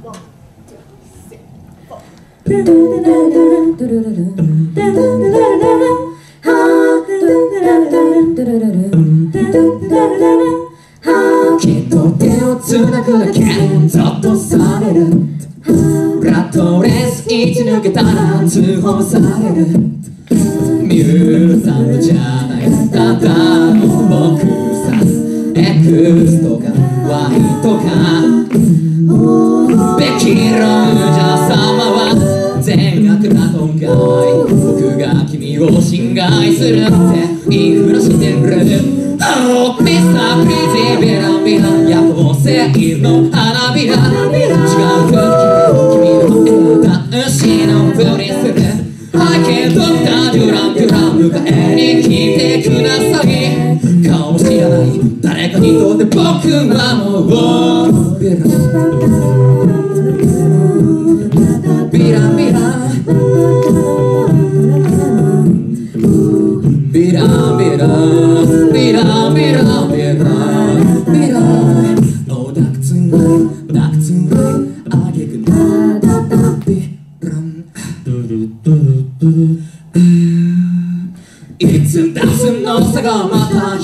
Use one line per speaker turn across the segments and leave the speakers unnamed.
きっと手をつなぐだけぞっとされるラットレース一抜けたら通報されるミューザントじゃないただの僕さ X とか Y とかべきロンジャー様は全額だとんかい僕が君を侵害するって言いふらしてる Oh, Mr. Pretty ベランビラ夜行性の花びら違う空気君の笑男子のふりする背景ドクター・デュラン・デュラン迎えに来てください顔も知らない誰かにとって僕はもうビラビラビラビラビラビラ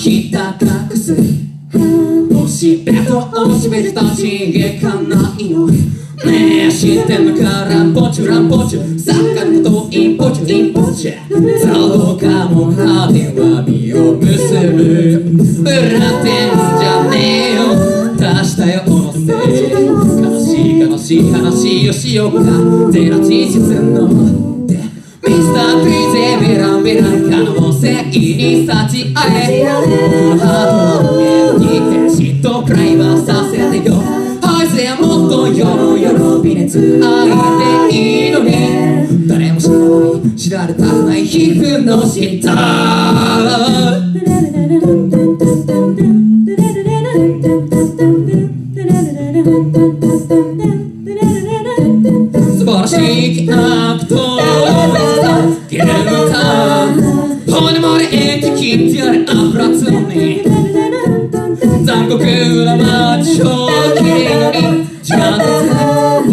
ひた隠す。もしベッドを閉めたちげかないのねえ知ってんのかランポチュランポチュ。サッカーのことインポチュインポチュさどかも果ては実を結ぶ。裏テンスじゃねえよ。出したよこのせい。悲しい悲しい話をしようか。ゼラ事実の。ミスタークイズベランベラン可能性に立ち会え僕のハートをにて嫉妬くらいはさせてよあいつやもっとよろよろ微熱愛でいいのに誰も知らない知られたくない皮膚の下アフラツに残酷な街を切り乗り時間で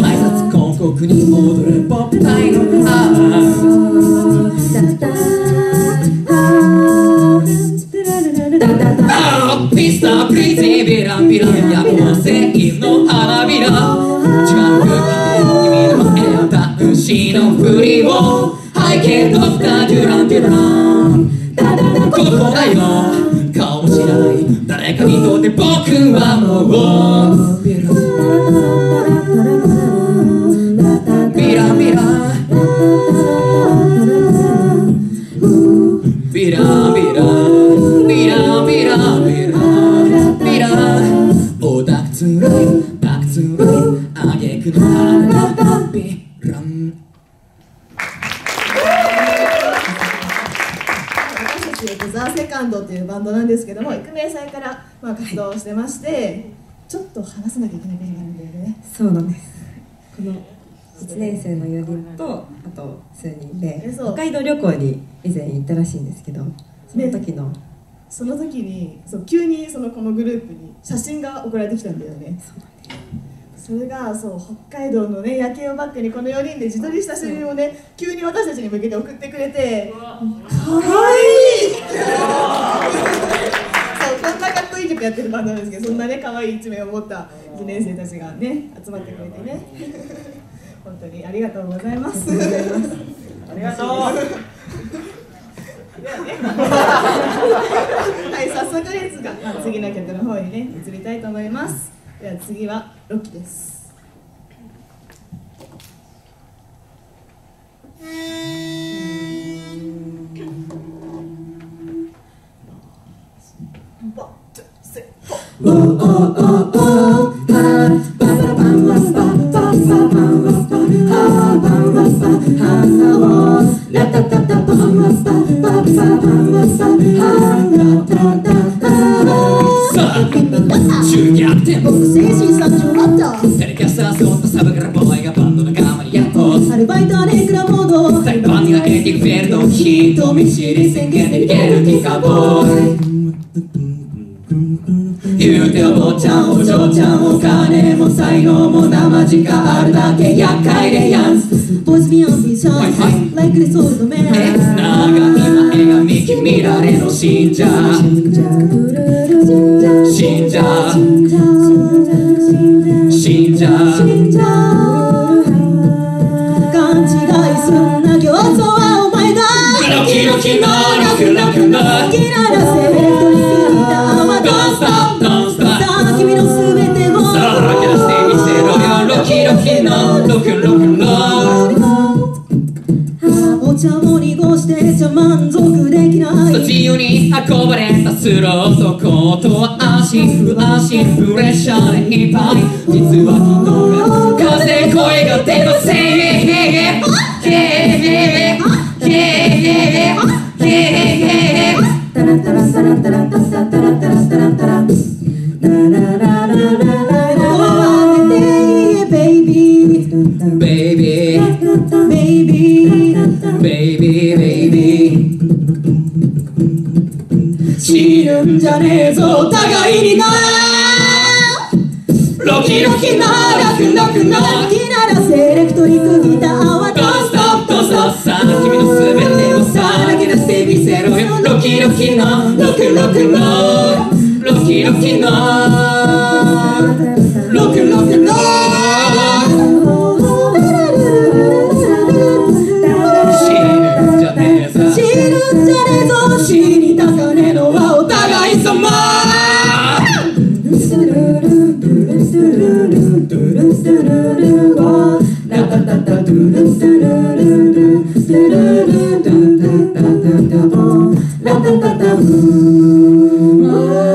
挨拶広告に戻るポップタイのアートミスタープリティビランビラン夜行性の花びら時間空気で君の選んだ牛のふりを背景ドクターデュランデュランここだよ顔も知らない。誰かにとって僕はもう。
たち、えっとザ・セカンドというバンドなんですけども育明祭から、まあ、活動してましてちょっと話さなきゃいけないことがあるんだよね。
そうなんです。この1年生の4人とあと数人で北海道旅行に以前行ったらしいんですけどその時の、
その時にそう急にそのこのグループに写真が送られてきたんだよねそれがそう北海道のね夜景をバックにこの4人で自撮りした写真をね急に私たちに向けて送ってくれてかわいいそうこんなかっこいい曲やってるバンドなんですけどそんなね可愛い一面を持った1年生たちがね集まってくれてね。本当にありがとうございます。ありがとうではねはい早速ですが、まあ、次の曲の方にね移りたいと思いますでは次はロキです。Oh, oh, oh, oh,
ba, ba, ba, ba, ba, ba. ラタタタパンマ
スタパパンマ
スタハラタタ中逆転
精神38
テレキャスタースコットサブからボーイがバンド仲間にやっと
アルバイトはネクラモード
最後バンディがエティックフェルドヒート見知り宣言で逃げるティカボーイ言うてお坊ちゃんお嬢ちゃんお金も才能も生地があるだけ厄介でやんす
Boys beyond these shots Like the soul of
エ
man
スナーが見決められの信者。信者。信者。
勘違いすんな競争はお前だ。
ロキロキのロクロクの
キララ
触れ
さす
ろうそことは足ふ足フレッシャーでいっぱい実は昨日が風声が出ません
タラ
タ
ラサラタ
ラタサタんじゃねえぞお互いにな。ロキロキなラクロクな。
キララセレクトリックギターは
Don't stop, don't stop さ。あ君のすべてをさ。あ投げ出してみせろよ。ロキロキのロクロクのロキロキのロクロクの死
にたかねえの Oh,